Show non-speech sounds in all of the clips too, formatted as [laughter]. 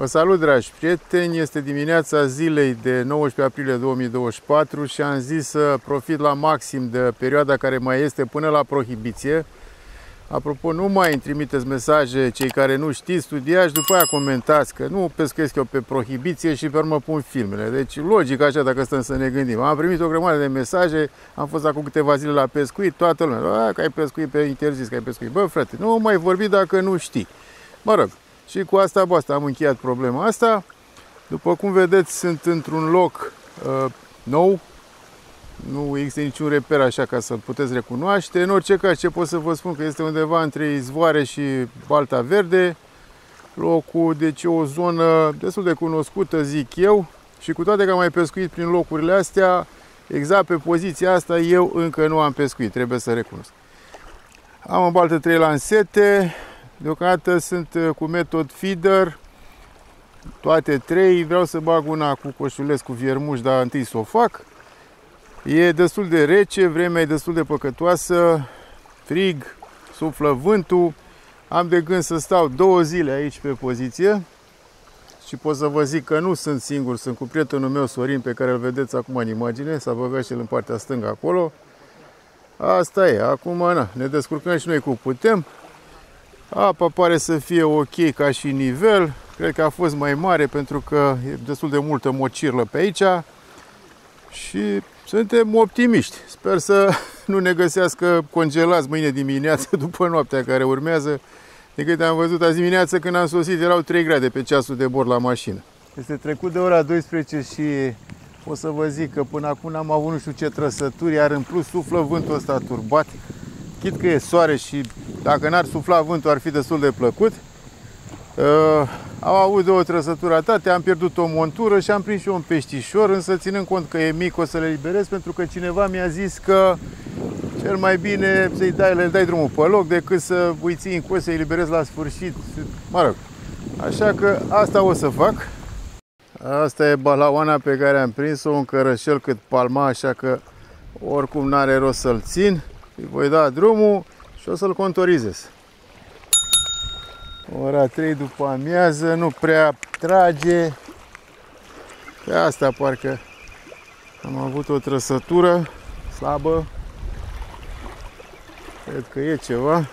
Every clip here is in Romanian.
Vă salut, dragi prieteni! Este dimineața zilei de 19 aprilie 2024 și am zis să profit la maxim de perioada care mai este până la prohibiție. Apropo, nu mai îmi trimiteți mesaje cei care nu știți, studiați, după aia comentați că nu pescuiesc eu pe prohibiție și pe urmă pun filmele. Deci, logic așa dacă stăm să ne gândim. Am primit o grămadă de mesaje, am fost acum câteva zile la pescuit, toată lumea, că ai pescuit pe interzis, că ai pescuit. Bă, frate, nu mai vorbi dacă nu știi. Mă rog, și cu asta, asta am încheiat problema asta. După cum vedeți, sunt într-un loc uh, nou. Nu există niciun reper așa ca să puteți recunoaște. În orice caz, ce pot să vă spun că este undeva între Izvoare și Balta Verde. Locul, deci o zonă destul de cunoscută, zic eu. Și cu toate că am mai pescuit prin locurile astea, exact pe poziția asta, eu încă nu am pescuit, trebuie să recunosc. Am în baltă trei lansete, Deocamdată sunt uh, cu metod feeder, toate trei. Vreau să bag una cu coșuleț cu viermuș, dar întâi să o fac. E destul de rece, vremea e destul de păcătoasă, frig, suflă vântul. Am de gând să stau două zile aici pe poziție și pot să vă zic că nu sunt singur, sunt cu prietenul meu Sorin pe care îl vedeți acum în imagine, s-a băgat și el în partea stângă acolo. Asta e, acum na, ne descurcăm și noi cu putem. Apa pare să fie ok ca și nivel. Cred că a fost mai mare pentru că e destul de multă mocirlă pe aici. Și suntem optimiști. Sper să [laughs] nu ne găsească congelați mâine dimineață [laughs] după noaptea care urmează. De câte am văzut azi dimineață când am sosit erau 3 grade pe ceasul de bord la mașină. Este trecut de ora 12 și o să vă zic că până acum am avut nu știu ce trăsături, iar în plus suflă vântul ăsta turbat. Chit că e soare și dacă n-ar sufla vântul ar fi destul de plăcut. Uh, am avut două trăsături atate, am pierdut o montură și am prins și un peștișor, însă ținând cont că e mic o să le liberez pentru că cineva mi-a zis că cel mai bine să-i dai, le dai drumul pe loc decât să îi ții în cost, să-i liberezi la sfârșit. Mă rog, așa că asta o să fac. Asta e balaoana pe care am prins-o, un cărășel cât palma, așa că oricum n-are rost să-l țin. Îi voi da drumul și o să-l contorizez. Ora 3 după amiază, nu prea trage. Pe asta parcă am avut o trăsătură slabă. Cred că e ceva.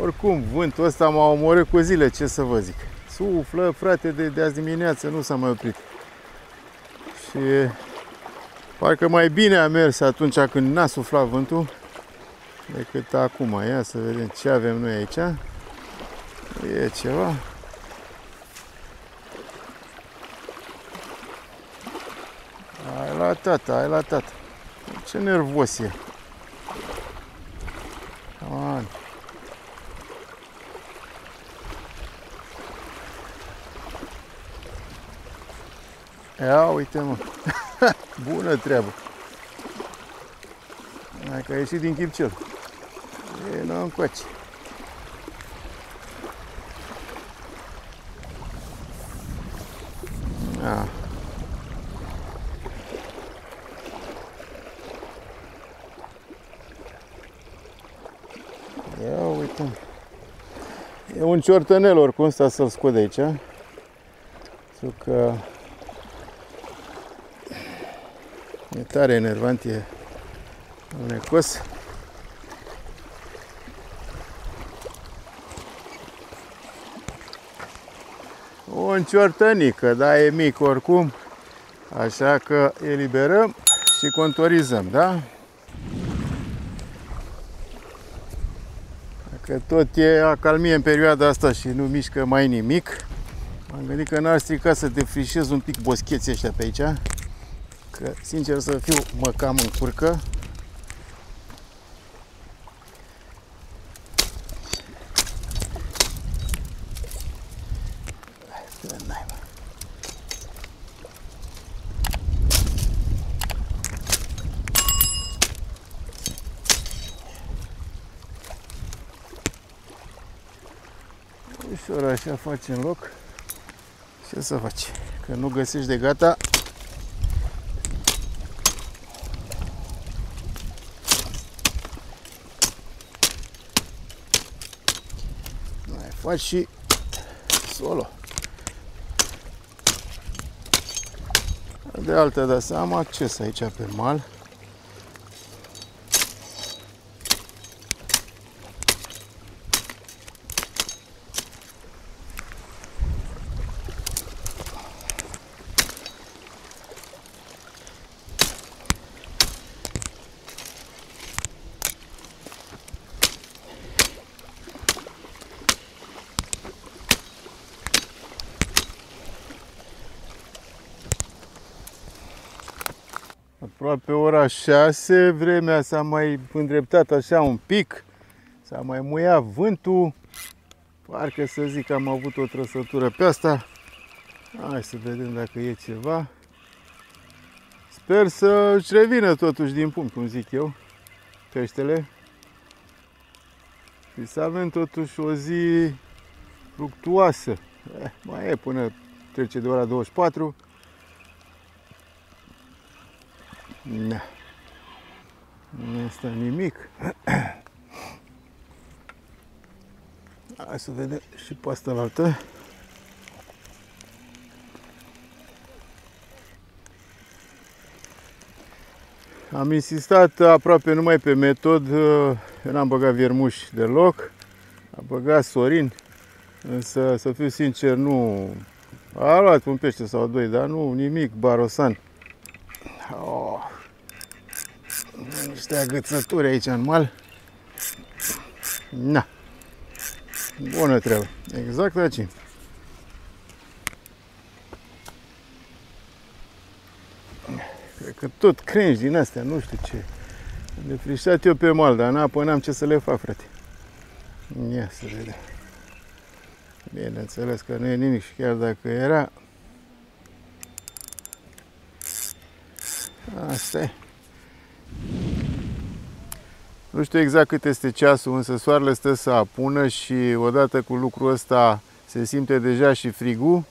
Oricum, vântul ăsta m-a omorât cu zile, ce să vă zic. Suflă, frate, de, de azi dimineață nu s-a mai oprit. Și Parcă mai bine a mers atunci când n-a suflat vântul decât acum. Ia să vedem ce avem noi aici. E ceva. Ai la tata, ai la tata. Ce nervos e. Man. Ia uite mă. [laughs] Bună treabă. Hai că a ieșit din chipcel. E, nu încoace. Ah. Ia uite. E un ciortănel oricum, sta să-l scot de aici. Pentru că E tare enervant, e unecos. O înciortănică, da, e mic oricum. Așa că eliberăm și contorizăm, da? Dacă tot e acalmie în perioada asta și nu mișcă mai nimic, m-am gândit că n-ar strica să defrișez un pic boscheții ăștia pe aici. Că, sincer să fiu, mă cam încurcă. Ușor așa faci în loc. Ce să faci? Că nu găsești de gata, faci și Solo. De altă dată am acces aici pe mal. Aproape ora 6, vremea s-a mai îndreptat așa un pic, s-a mai muiat vântul, parcă să zic că am avut o trăsătură pe asta. Hai să vedem dacă e ceva. Sper să își revină totuși din punct, cum zic eu, peștele. Și să avem totuși o zi fructuoasă. Eh, mai e până trece de ora 24. Da. Nu este nimic. Hai să vedem și pe asta la altă. Am insistat aproape numai pe metod, n-am băgat viermuși deloc, am băgat sorin, însă să fiu sincer nu, a luat un pește sau doi, dar nu nimic barosan. Oh niște agățături aici în mal. Na. Bună treabă. Exact aici. Cred că tot crengi din astea, nu știu ce. Am defrișat eu pe mal, dar în apă n-am ce să le fac, frate. Ia să vedem. Bineînțeles că nu e nimic și chiar dacă era... Asta e. Nu știu exact cât este ceasul, însă soarele stă să apună și odată cu lucrul ăsta se simte deja și frigul.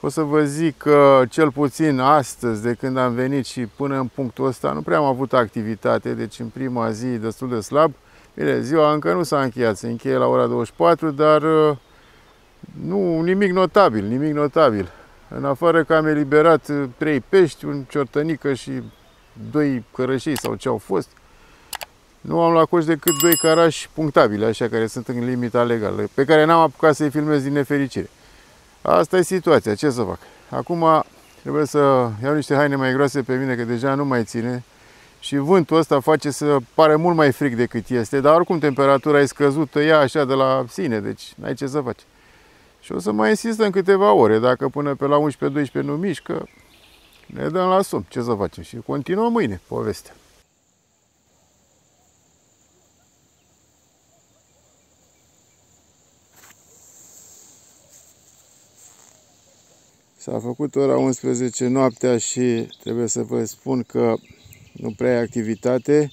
O să vă zic că cel puțin astăzi, de când am venit și până în punctul ăsta, nu prea am avut activitate, deci în prima zi destul de slab. Bine, ziua încă nu s-a încheiat, se încheie la ora 24, dar uh, nu, nimic notabil, nimic notabil. În afară că am eliberat trei pești, un ciortănică și doi cărășei sau ce au fost. Nu am la coș decât doi carași punctabili, așa, care sunt în limita legală, pe care n-am apucat să-i filmez din nefericire. Asta e situația, ce să fac? Acum trebuie să iau niște haine mai groase pe mine, că deja nu mai ține. Și vântul ăsta face să pare mult mai fric decât este, dar oricum temperatura e scăzută, ea așa de la sine, deci n-ai ce să faci. Și o să mai insistăm câteva ore, dacă până pe la 11-12 nu mișcă, ne dăm la somn, ce să facem. Și continuăm mâine povestea. S-a făcut ora 11 noaptea și trebuie să vă spun că nu prea e activitate.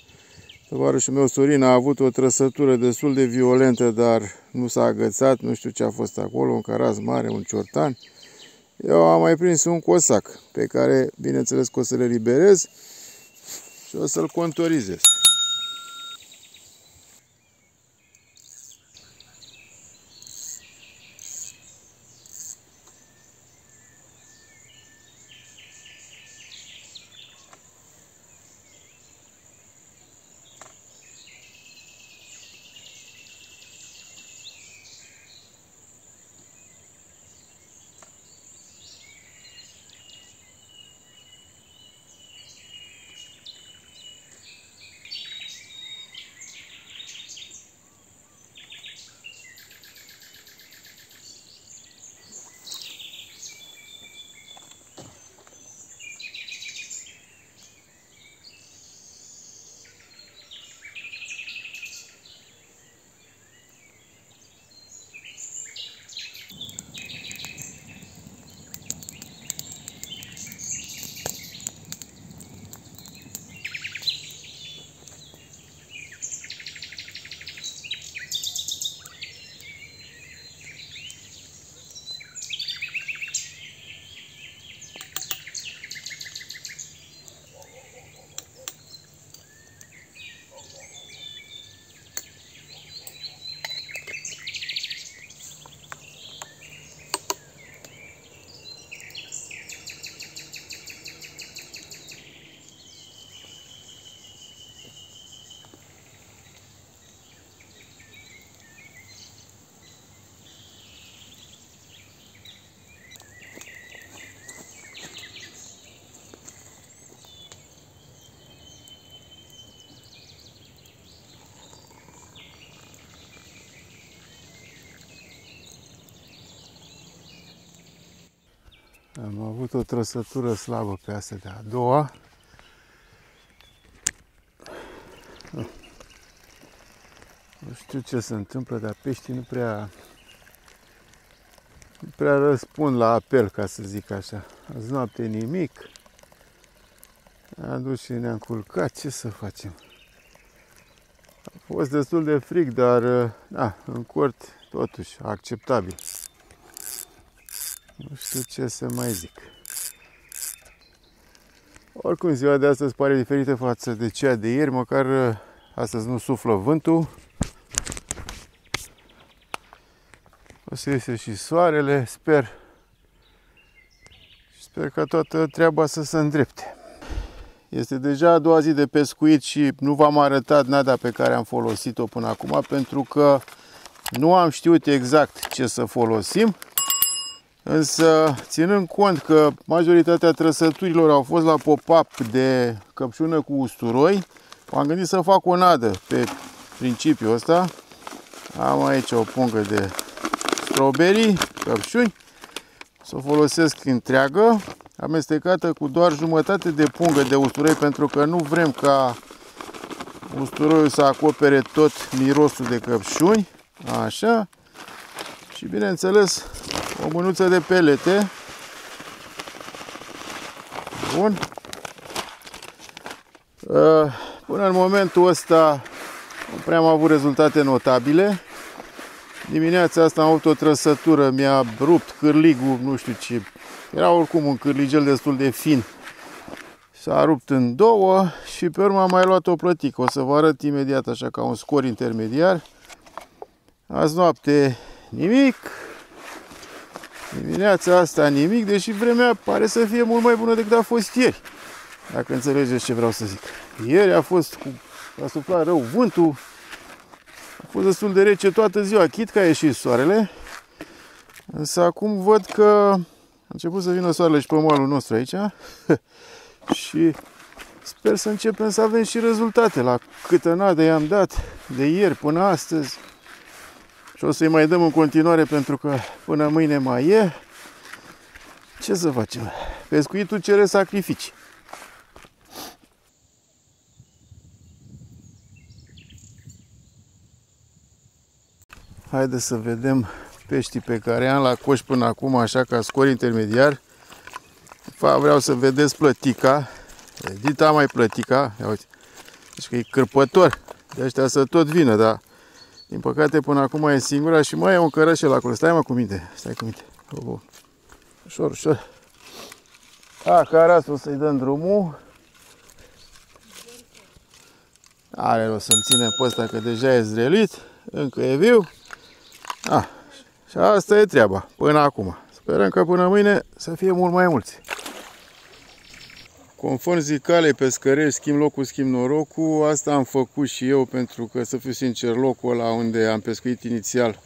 Tovarășul meu Sorin a avut o trăsătură destul de violentă, dar nu s-a agățat, nu știu ce a fost acolo, un caraz mare, un ciortan. Eu am mai prins un cosac pe care, bineînțeles, că o să le liberez și o să-l contorizez. Am avut o trăsătură slabă pe asta de a doua. Nu știu ce se întâmplă, dar peștii nu prea, nu prea răspund la apel, ca să zic așa. Azi noapte nimic. Am dus și ne-am culcat, ce să facem? A fost destul de frig, dar da, în cort totuși acceptabil. Nu știu ce să mai zic. Oricum, ziua de astăzi pare diferită față de cea de ieri, măcar astăzi nu suflă vântul. O să iese și soarele, sper. Și sper ca toată treaba să se îndrepte. Este deja a doua zi de pescuit și nu v-am arătat nada pe care am folosit-o până acum pentru că nu am știut exact ce să folosim. Însă, ținând cont că majoritatea trăsăturilor au fost la pop-up de căpșună cu usturoi, m-am gândit să fac o nadă pe principiul ăsta. Am aici o pungă de strawberry, căpșuni. Să o folosesc întreagă, amestecată cu doar jumătate de pungă de usturoi, pentru că nu vrem ca usturoiul să acopere tot mirosul de căpșuni. Așa. Și bineînțeles, o mânuță de pelete. Bun. Uh, până în momentul ăsta nu prea am avut rezultate notabile. Dimineața asta am avut o trăsătură, mi-a rupt cârligul, nu știu ce. Era oricum un cârligel destul de fin. S-a rupt în două și pe urmă am mai luat o plătică. O să vă arăt imediat așa ca un scor intermediar. Azi noapte nimic. Dimineața asta nimic, deși vremea pare să fie mult mai bună decât a fost ieri. Dacă înțelegeți ce vreau să zic. Ieri a fost cu... a suflat rău vântul. A fost destul de rece toată ziua, chit că a ieșit soarele. Însă acum văd că a început să vină soarele și pe malul nostru aici. [laughs] și sper să începem să avem și rezultate la câtă nadă i-am dat de ieri până astăzi. Și o să-i mai dăm în continuare pentru că până mâine mai e. Ce să facem? Pescuitul cere sacrificii. Haideți să vedem peștii pe care am la coș până acum, așa ca scor intermediar. Vreau să vedeți plătica. Dita mai plătica. Ia uite. Deci că e cârpător. De ăștia să tot vină, dar din păcate, până acum e singura și mai e un cărășel acolo. Stai mă cu minte, stai cu minte. Oh, oh. Ușor, ușor. A, caras o să-i dăm drumul. Are o să-l ținem pe ăsta că deja e zrelit. Încă e viu. A, și asta e treaba, până acum. Sperăm că până mâine să fie mult mai mulți. Conform zicalei pescărești, schimb locul, schimb norocul, asta am făcut și eu pentru că, să fiu sincer, locul ăla unde am pescuit inițial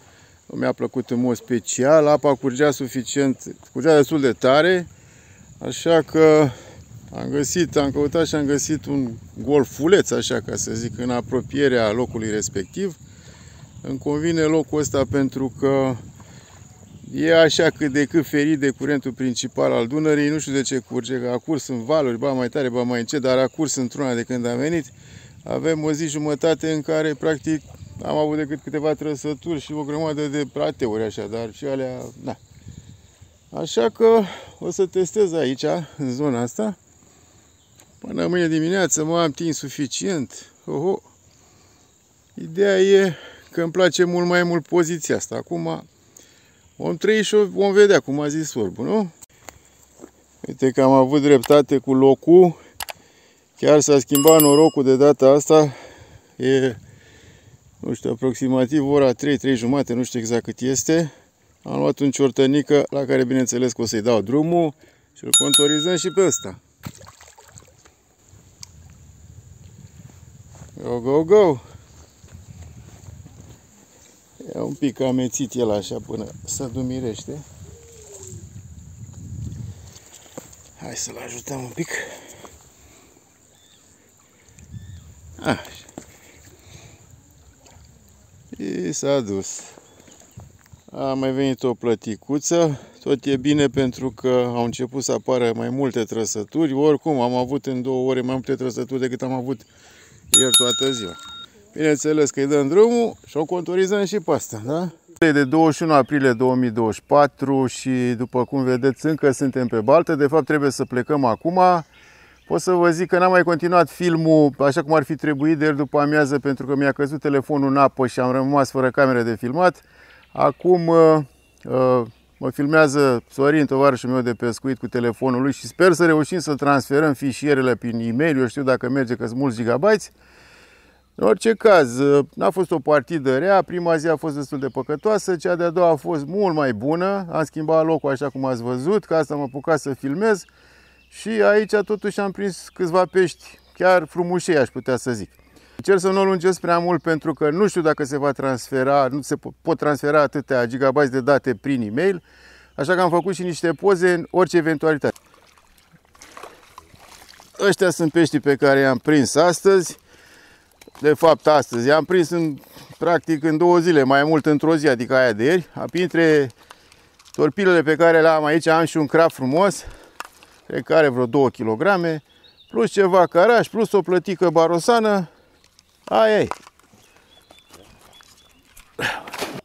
mi-a plăcut în mod special, apa curgea suficient, curgea destul de tare, așa că am găsit, am căutat și am găsit un golfuleț, așa ca să zic, în apropierea locului respectiv. Îmi convine locul ăsta pentru că E așa cât de cât ferit de curentul principal al Dunării, nu știu de ce curge, că a curs în valuri, ba mai tare, ba mai încet, dar a curs într-una de când am venit. Avem o zi jumătate în care, practic, am avut decât câteva trăsături și o grămadă de prateuri, așa, dar și alea, da. Așa că o să testez aici, în zona asta. Până mâine dimineață mă am timp suficient. Oho. Ideea e că îmi place mult mai mult poziția asta. Acum Vom trăi și vom vedea, cum a zis sorbul, nu? Uite că am avut dreptate cu locul. Chiar s-a schimbat norocul de data asta. E, nu știu, aproximativ ora 3, 3 jumate, nu știu exact cât este. Am luat un ciortănică la care bineînțeles că o să-i dau drumul și îl contorizăm și pe ăsta. Go, go, go! E un pic amețit el așa până să dumirește. Hai să-l ajutăm un pic. Așa. Și s-a dus. A mai venit o plăticuță, Tot e bine pentru că au început să apară mai multe trăsături. Oricum, am avut în două ore mai multe trăsături decât am avut ieri toată ziua. Bineînțeles că îi dăm drumul și o contorizăm și pe asta, da? E de 21 aprilie 2024 și după cum vedeți încă suntem pe baltă. De fapt trebuie să plecăm acum. Pot să vă zic că n-am mai continuat filmul așa cum ar fi trebuit de ieri după amiază pentru că mi-a căzut telefonul în apă și am rămas fără cameră de filmat. Acum uh, uh, mă filmează Sorin, tovarășul meu de pescuit cu telefonul lui și sper să reușim să transferăm fișierele prin e-mail. Eu știu dacă merge că sunt mulți gigabytes. În orice caz, uh, n-a fost o partidă rea, prima zi a fost destul de păcătoasă, cea de-a doua a fost mult mai bună, am schimbat locul așa cum ați văzut, ca asta m-am apucat să filmez și aici totuși am prins câțiva pești, chiar frumușei aș putea să zic. Cer să nu o lungesc prea mult pentru că nu știu dacă se va transfera, nu se pot transfera atâtea gigabytes de date prin e-mail, așa că am făcut și niște poze în orice eventualitate. Ăștia sunt peștii pe care i-am prins astăzi de fapt astăzi. I-am prins în, practic în două zile, mai mult într-o zi, adică aia de ieri. Printre torpilele pe care le am aici am și un crap frumos, cred că are vreo 2 kg, plus ceva caraș, plus o plătică barosană. Aia e.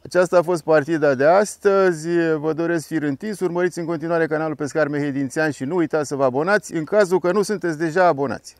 Aceasta a fost partida de astăzi. Vă doresc fir întins. Urmăriți în continuare canalul Pescar Mehedințean și nu uitați să vă abonați în cazul că nu sunteți deja abonați.